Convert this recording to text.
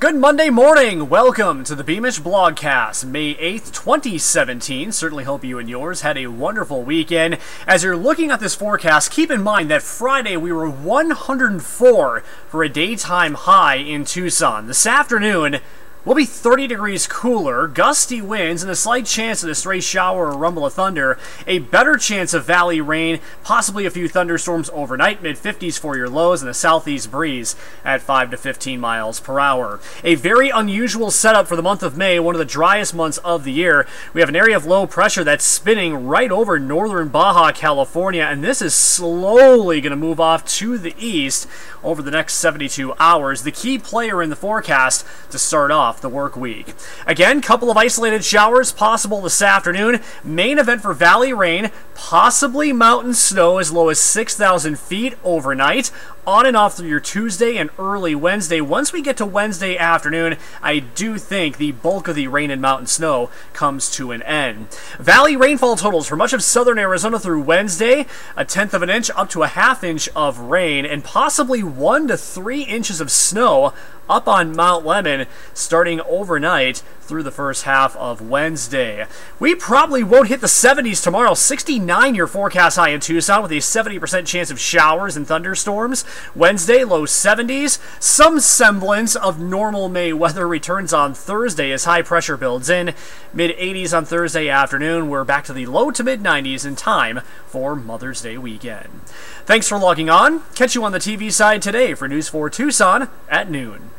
Good Monday morning! Welcome to the Beamish Blogcast, May 8th, 2017. Certainly hope you and yours had a wonderful weekend. As you're looking at this forecast, keep in mind that Friday we were 104 for a daytime high in Tucson. This afternoon, will be 30 degrees cooler, gusty winds, and a slight chance of a stray shower or rumble of thunder. A better chance of valley rain, possibly a few thunderstorms overnight, mid 50s for your lows, and a southeast breeze at 5 to 15 miles per hour. A very unusual setup for the month of May, one of the driest months of the year. We have an area of low pressure that's spinning right over northern Baja California, and this is slowly going to move off to the east over the next 72 hours. The key player in the forecast to start off the work week. Again, couple of isolated showers possible this afternoon. Main event for valley rain, possibly mountain snow as low as 6,000 feet overnight on and off through your Tuesday and early Wednesday. Once we get to Wednesday afternoon, I do think the bulk of the rain and mountain snow comes to an end. Valley rainfall totals for much of southern Arizona through Wednesday a tenth of an inch up to a half inch of rain, and possibly one to three inches of snow up on Mount Lemmon starting overnight through the first half of Wednesday. We probably won't hit the 70s tomorrow. 69 your forecast high in Tucson with a 70% chance of showers and thunderstorms. Wednesday, low 70s. Some semblance of normal May weather returns on Thursday as high pressure builds in. Mid 80s on Thursday afternoon. We're back to the low to mid 90s in time for Mother's Day weekend. Thanks for logging on. Catch you on the TV side today for News 4 Tucson at noon.